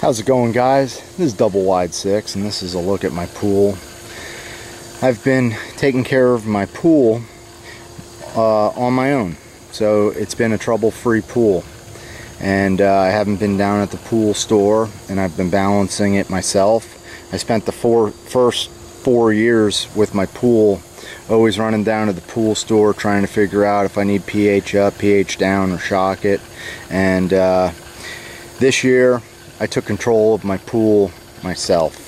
How's it going guys? This is Double Wide 6 and this is a look at my pool. I've been taking care of my pool uh, on my own. So it's been a trouble-free pool. And uh, I haven't been down at the pool store and I've been balancing it myself. I spent the four, first four years with my pool always running down to the pool store trying to figure out if I need pH up, pH down or shock it. And uh, this year I took control of my pool myself.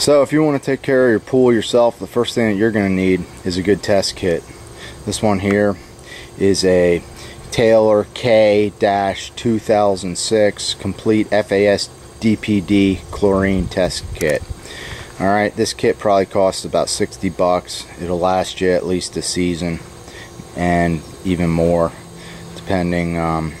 So if you want to take care of your pool yourself, the first thing that you're going to need is a good test kit. This one here is a Taylor K-2006 complete FAS DPD chlorine test kit. Alright, this kit probably costs about 60 bucks. It'll last you at least a season and even more depending um,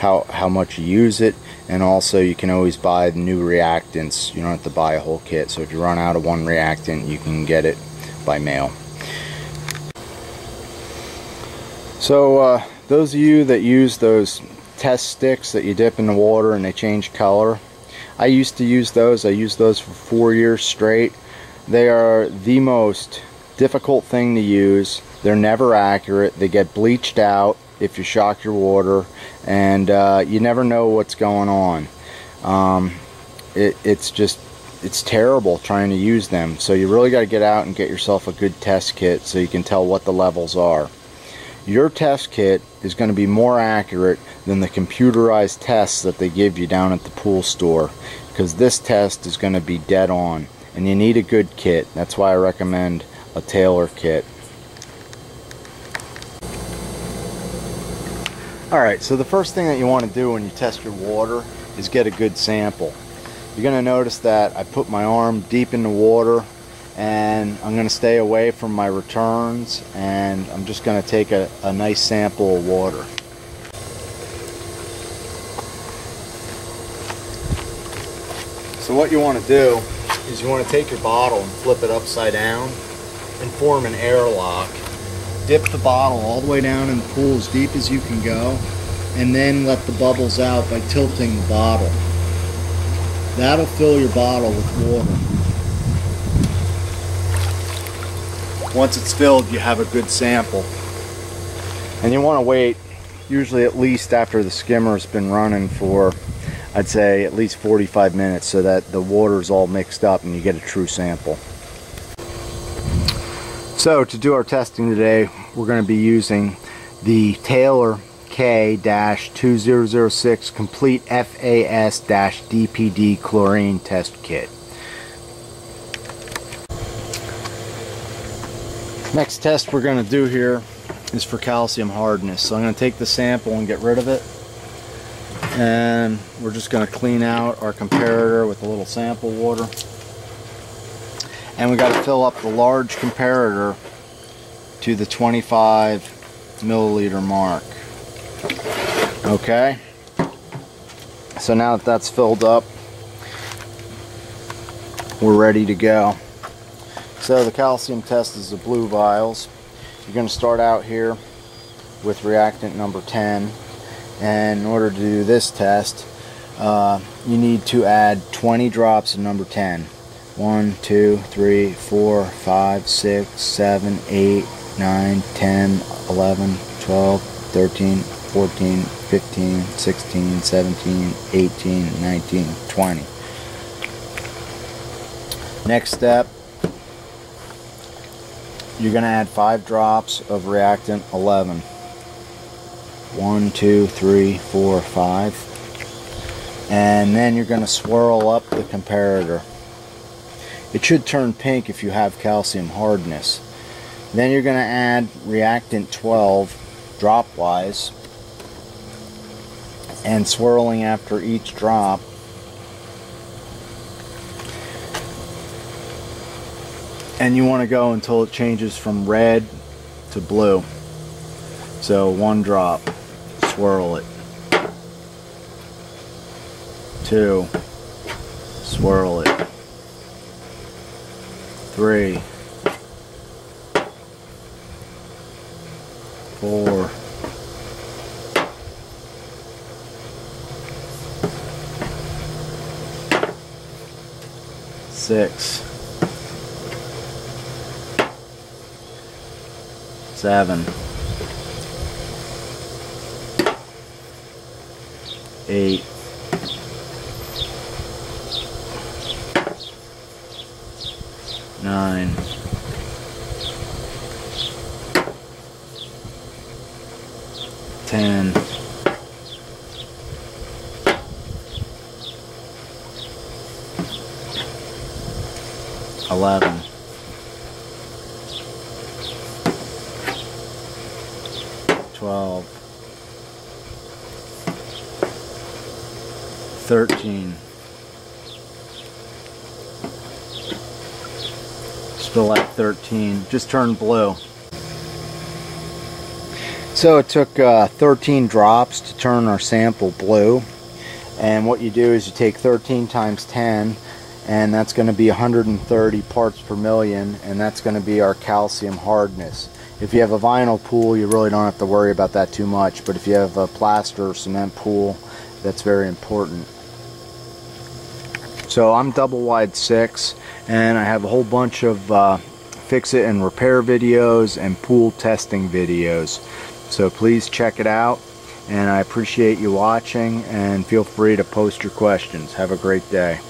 how, how much you use it. And also you can always buy the new reactants. You don't have to buy a whole kit. So if you run out of one reactant you can get it by mail. So uh, those of you that use those test sticks that you dip in the water and they change color I used to use those. I used those for four years straight. They are the most difficult thing to use. They're never accurate. They get bleached out if you shock your water and uh, you never know what's going on. Um, it, it's just it's terrible trying to use them. So you really got to get out and get yourself a good test kit so you can tell what the levels are. Your test kit is going to be more accurate than the computerized tests that they give you down at the pool store because this test is going to be dead on and you need a good kit. That's why I recommend a Taylor kit Alright, so the first thing that you want to do when you test your water is get a good sample. You're going to notice that I put my arm deep in the water and I'm going to stay away from my returns and I'm just going to take a, a nice sample of water. So what you want to do is you want to take your bottle and flip it upside down and form an airlock dip the bottle all the way down in the pool as deep as you can go and then let the bubbles out by tilting the bottle. That'll fill your bottle with water. Once it's filled, you have a good sample. And you want to wait usually at least after the skimmer's been running for I'd say at least 45 minutes so that the water's all mixed up and you get a true sample. So to do our testing today, we're going to be using the Taylor K-2006 Complete FAS-DPD Chlorine Test Kit. Next test we're going to do here is for calcium hardness. So I'm going to take the sample and get rid of it. And we're just going to clean out our comparator with a little sample water and we got to fill up the large comparator to the 25 milliliter mark. Okay? So now that that's filled up we're ready to go. So the calcium test is the blue vials. You're going to start out here with reactant number 10 and in order to do this test uh, you need to add 20 drops of number 10 1, 2, 3, 4, 5, 6, 7, 8, 9, 10, 11, 12, 13, 14, 15, 16, 17, 18, 19, 20. Next step, you're going to add 5 drops of reactant 11. 1, 2, 3, 4, 5. And then you're going to swirl up the comparator. It should turn pink if you have calcium hardness. Then you're going to add reactant 12 drop-wise and swirling after each drop. And you want to go until it changes from red to blue. So one drop, swirl it. Two, swirl it three, four, six, seven, eight. Nine, ten, eleven, twelve, thirteen. Still at 13, just turned blue. So it took uh, 13 drops to turn our sample blue. And what you do is you take 13 times 10 and that's going to be 130 parts per million and that's going to be our calcium hardness. If you have a vinyl pool you really don't have to worry about that too much but if you have a plaster or cement pool that's very important. So I'm double wide 6 and I have a whole bunch of uh, fix it and repair videos and pool testing videos. So please check it out and I appreciate you watching and feel free to post your questions. Have a great day.